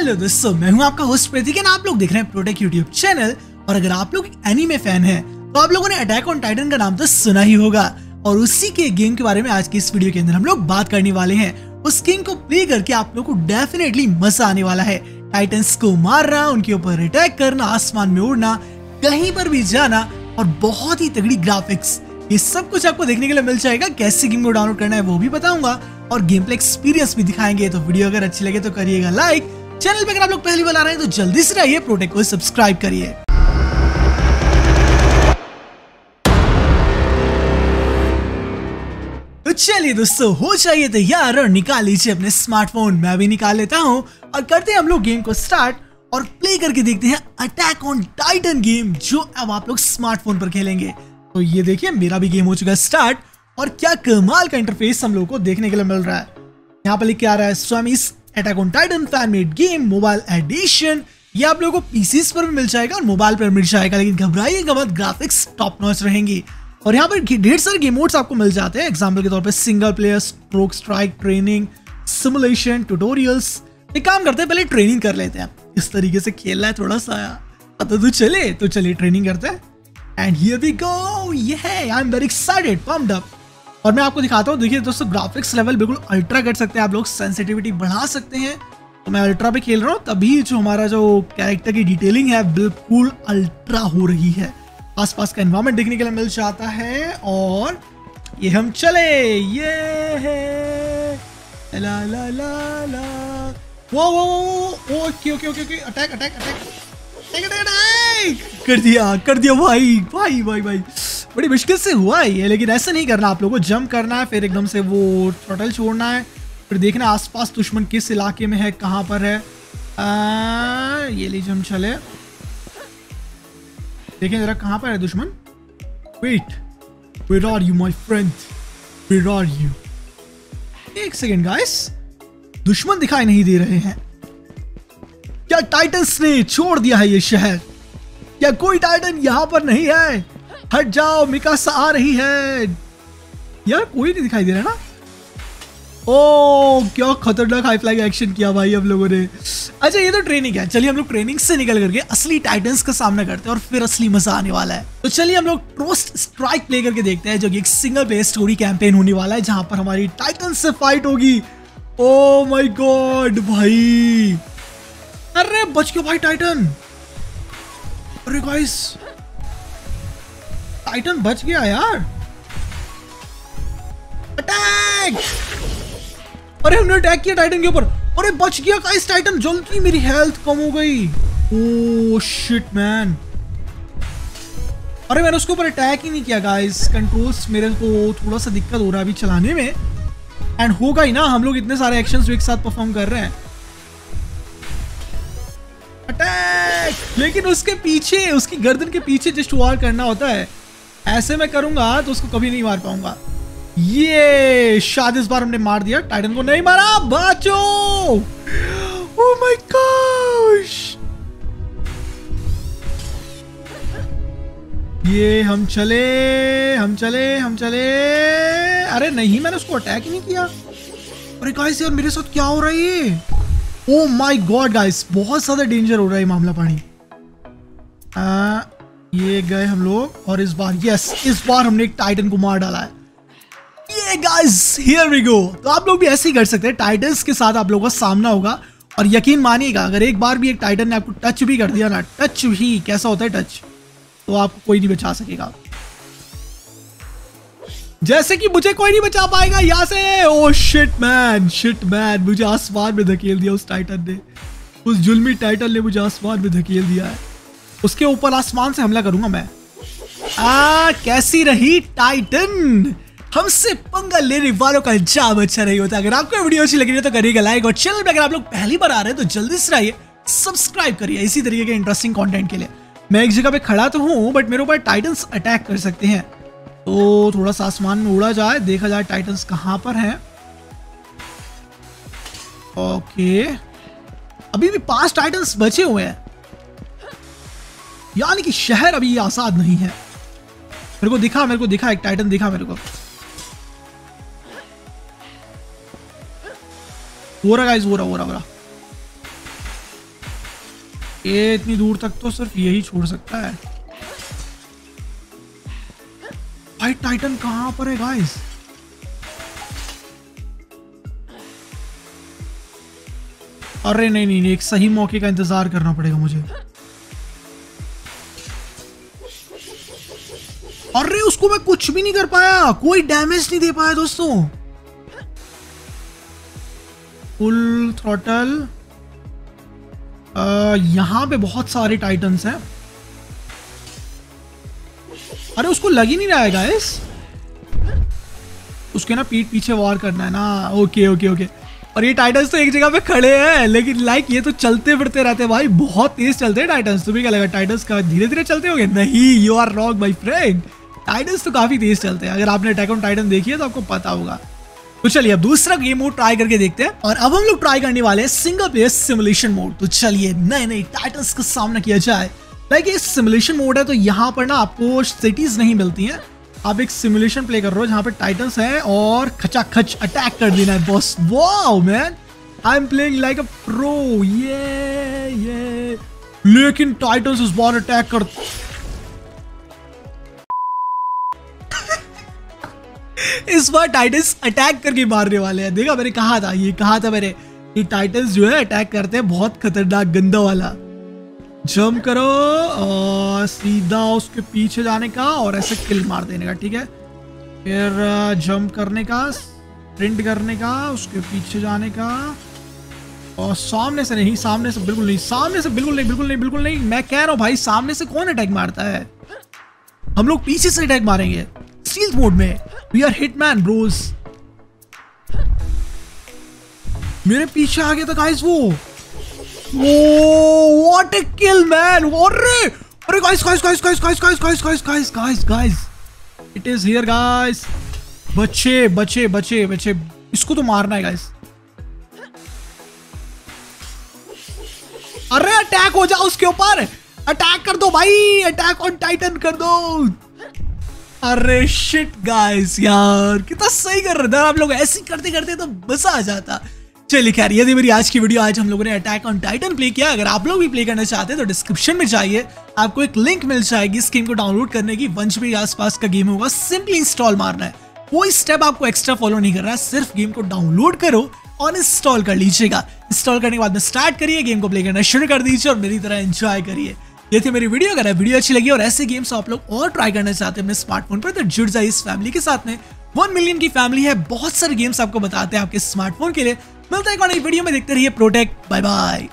Hello दोस्तों मैं हूँ आपका होस्ट प्रतीक आप लोग देख रहे हैं प्रोटेक यूट्यूब चैनल और अगर आप लोग एनीमे फ़ैन हैं तो आप लोगों ने अटैक ऑन टाइटन का नाम तो सुना ही होगा। और उसी के गेम के बारे में आज की इस वीडियो के अंदर हम लोग बात करने वाले हैं। उस गेम को प्ले करके आप लोग को डेफिनेटली मज़ा आने वाला है। टाइटन्स को मारना, उनके ऊपर अटैक करना, आसमान में उड़ना, कहीं पर भी जाना, और बहुत ही तगड़ी ग्राफिक्स ये सब कुछ आपको देखने के लिए मिल जाएगा। कैसे गेम को डाउनलोड करना है वो भी बताऊँगा। और गेम प्ले एक्सपीरियंस भी दिखाएँगे। तो वीडियो अगर अच्छी लगे तो करिएगा लाइक चैनल पे अगर आप लोग पहली बार आ रहे हैं तो जल्दी से रहिए प्रोटेक्ट को सब्सक्राइब करिए। तो चलिए दोस्तों, हो जाइए तैयार और निकाल लीजिए अपने स्मार्टफ़ोन मैं भी निकाल लेता हूँ और करते हैं हम लोग गेम को स्टार्ट और प्ले करके देखते हैं अटैक ऑन टाइटन गेम जो अब आप लोग स्मार्टफ़ोन पर खेलेंगे। तो ये देखिए, मेरा भी गेम हो चुका है स्टार्ट और क्या कमाल का इंटरफेस हम लोग को देखने के लिए मिल रहा है। यहाँ पर लिख के आ रहा है स्वामीस attack on Titan fan made game mobile edition ये आप लोगों को पीसीस पर भी मिल जाएगा और मोबाइल पर मिल जाएगा लेकिन घबराइएगा मत ग्राफिक्स टॉप नॉच रहेंगी। और यहाँ पर ढेर सारे गेम मोड्स आपको मिल जाते हैं। एग्ज़ाम्पल के तौर पर single player stroke strike training simulation tutorials एक काम करते हैं पहले ट्रेनिंग कर लेते हैं। इस तरीके से खेलना है थोड़ा सा। तो, तो चले तो चलिए ट्रेनिंग करते हैं। एंड हियर वी गो ये I'm very excited pumped up और मैं आपको दिखाता हूँ, देखिए दोस्तों ग्राफिक्स लेवल बिल्कुल अल्ट्रा कर सकते हैं आप लोग सेंसिटिविटी बढ़ा सकते हैं। तो मैं अल्ट्रा पे खेल रहा हूँ, तभी जो हमारा जो कैरेक्टर की डिटेलिंग है, बिल्कुल अल्ट्रा हो रही है। आसपास का एनवायरमेंट देखने के लिए मिल जाता है और ये हम चले। ये ला ला ला ला। वो वो वो okay okay okay okay attack attack attack attack कर दिया कर दिया भाई भाई भाई भाई भाई। बड़ी मुश्किल से हुआ है लेकिन ऐसा नहीं करना आप लोगों को जंप करना है फिर एकदम से वो टोटल छोड़ना है फिर देखना आसपास दुश्मन किस इलाके में है कहाँ पर है। आ, ये लीजिए हम चले। देखें जरा कहाँ पर है दुश्मन। Wait where are you my friend where are you एक सेकेंड गाइस दुश्मन दिखाई नहीं दे रहे हैं। क्या टाइटन्स ने छोड़ दिया है ये शहर? क्या कोई टाइटन यहाँ पर नहीं है? हट जाओ, मिकासा आ रही है। यार, कोई नहीं दिखाई दे रहा ना। ओ, क्या खतरनाक हाई फ्लाइंग एक्शन किया भाई हम लोगों ने। अच्छा ये तो ट्रेनिंग है। चलिए हम लोग ट्रेनिंग से निकल करके असली टाइटन्स का सामना करते हैं और फिर असली मज़ा आने वाला है। तो चलिए हम लोग ट्रोस्ट स्ट्राइक प्ले करके देखते हैं, जो कि एक सिंगल प्ले स्टोरी कैंपेन होने वाला है, जहाँ पर हमारी टाइटन से फाइट होगी। ओ माई गॉड भाई। अरे, बच गया भाई टाइटन अरे गाइस टाइटन बच गया यार। अटैक अरे, हमने अटैक किया टाइटन के ऊपर। अरे, बच गया गाइस टाइटन जल्दी मेरी हेल्थ कम हो गई। ओ शिट मैन अरे, मैंने उसके ऊपर अटैक ही नहीं किया गाइस कंट्रोल्स मेरे को थोड़ा सा दिक्कत हो रहा है अभी चलाने में। एंड होगा ही ना, हम लोग इतने सारे एक्शंस एक साथ परफॉर्म कर रहे हैं। अटैक लेकिन उसके पीछे, उसकी गर्दन के पीछे जस्ट वार करना होता है। ऐसे मैं करूँगा तो उसको कभी नहीं मार पाऊँगा। ये शायद इस बार हमने मार दिया टाइटन को नहीं मारा बचो! गॉश ये हम चले हम चले हम चले। अरे नहीं मैंने उसको अटैक नहीं किया। अरे गाइस यार मेरे साथ क्या हो रहा है ओ माय गॉड गाइस बहुत ज़्यादा डेंजर हो रहा है मामला पानी। आ, ये गए हम लोग और इस बार यस इस बार हमने एक टाइटन को मार डाला है। ये गाइस हियर वी गो तो आप लोग भी ऐसे ही कर सकते हैं टाइटन्स के साथ आप लोगों का सामना होगा। और यकीन मानिएगा, अगर एक बार भी एक टाइटन ने आपको टच भी कर दिया ना टच ही कैसा होता है टच तो आपको कोई नहीं बचा सकेगा। जैसे कि मुझे कोई नहीं बचा पाएगा, यहाँ से। Oh shit man shit man मुझे आसमान में धकेल दिया उस टाइटन ने। उस जुल्मी टाइटन ने मुझे आसमान में धकेल दिया है। उसके ऊपर आसमान से हमला करूँगा मैं। आ, कैसी रही टाइटन हमसे पंगा लेने वालों का जाम अच्छा नहीं होता। अगर आपको वीडियो अच्छी लगी तो करिएगा लाइक और चैनल पे अगर आप लोग पहली बार आ रहे हैं तो जल्दी से आइए सब्सक्राइब करिए इसी तरीके के इंटरेस्टिंग कंटेंट के लिए। मैं एक जगह पे खड़ा तो हूँ बट मेरे ऊपर टाइटन्स अटैक कर सकते हैं। तो थोड़ा सा आसमान में उड़ा जाए, देखा जाए टाइटन्स कहाँ पर हैं। ओके अभी भी पाँच टाइटन्स बचे हुए हैं। यानी कि शहर अभी आसाद नहीं है। मेरे को दिखा, मेरे को दिखा, एक टाइटन दिखा मेरे को। हो रहा हो रहा हो रहा हो रहा। ये इतनी दूर तक तो सिर्फ़ यही छोड़ सकता है। भाई टाइटन कहाँ पर है गाइस अरे नहीं नहीं, एक सही मौके का इंतज़ार करना पड़ेगा मुझे। उसको मैं कुछ भी नहीं कर पाया। कोई डैमेज नहीं दे पाया दोस्तों। फुल थ्रॉटल यहाँ पे बहुत सारे टाइटन्स हैं। अरे, उसको लग ही नहीं रहा है गाइस उसके ना पीठ पीछे वॉर करना है ना। ओके ओके ओके और ये टाइटन्स तो एक जगह पे खड़े हैं, लेकिन लाइक ये तो चलते फिरते रहते हैं भाई। बहुत तेज चलते हैं टाइटन्स तुम्हें क्या लगा टाइटन्स का धीरे धीरे चलते होंगे? नहीं you are wrong my friend Titans तो काफ़ी तेज चलते हैं। अगर आपने अटैक ऑन टाइटन देखी है तो आपको पता होगा। तो चलिए, अब दूसरा गेम मोड ट्राई करके देखते हैं। और अब हम लोग ट्राई करने वाले हैं सिंगल प्लेयर सिमुलेशन मोड तो चलिए नए नए टाइटन्स का सामना किया जाए। लाइक ये सिमुलेशन मोड है तो यहाँ पर ना आपको सिटीज़ नहीं मिलती हैं। आप एक सिमुलेशन प्ले कर रहे हो जहाँ पे टाइटन्स हैं और खचा खच अटैक कर देना है boss wow man I'm playing like a pro ये ये लेकिन टाइटन्स इस बार अटैक कर इस बार टाइटन्स अटैक करके मारने वाले हैं। देखा मैंने कहा था, ये कहा था मैंने ये टाइटन्स जो है अटैक करते हैं, बहुत खतरनाक गंदा वाला। जंप करो और सीधा उसके पीछे जाने का और ऐसे किल मार देने का, ठीक है? फिर जंप करने का स्प्रिंट करने का, उसके पीछे जाने का। और सामने से नहीं, सामने से बिल्कुल नहीं, सामने से बिल्कुल नहीं बिल्कुल नहीं बिल्कुल नहीं। मैं कह रहा हूँ भाई, सामने से कौन अटैक मारता है? हम लोग पीछे से अटैक मारेंगे स्टील मोड में। वी आर हिटमैन ब्रोज मेरे पीछे आ गया था गाइस वो वो व्हाट अ किल मैन अरे अरे guys guys guys guys guys guys guys guys guys guys guys it is here guys बच्चे बच्चे बच्चे बच्चे इसको तो मारना है गाइस अरे अटैक हो जाओ उसके ऊपर अटैक कर दो भाई अटैक ऑन टाइटन कर दो अरे शिट गाइस यार, कितना सही कर रहे थे। आप लोग ऐसे करते करते तो मज़ा आ जाता। चलिए खैर, ये थी मेरी आज की वीडियो आज हम लोगों ने अटैक ऑन टाइटन प्ले किया। अगर आप लोग भी प्ले करना चाहते हैं तो डिस्क्रिप्शन में जाइए। आपको एक लिंक मिल जाएगी इस गेम को डाउनलोड करने की। वंश भी आसपास का गेम होगा। सिंपली इंस्टॉल मारना है। कोई स्टेप आपको एक्स्ट्रा फॉलो नहीं करना है। सिर्फ़ गेम को डाउनलोड करो और इंस्टॉल कर लीजिएगा। इंस्टॉल करने के बाद में स्टार्ट करिए। गेम को प्ले करना शुरू कर दीजिए और मेरी तरह एंजॉय करिए। ये थी मेरी वीडियो। अगर वीडियो अच्छी लगी और ऐसे गेम्स आप लोग और ट्राई करना चाहते हैं अपने स्मार्टफ़ोन पर तो जुड़ जाए इस फैमिली के साथ में। वन मिलियन की फैमिली है, बहुत सारे गेम्स आपको बताते हैं आपके स्मार्टफ़ोन के लिए। मिलता है वीडियो में, देखते रहिए प्रोटेक्ट बाय बाय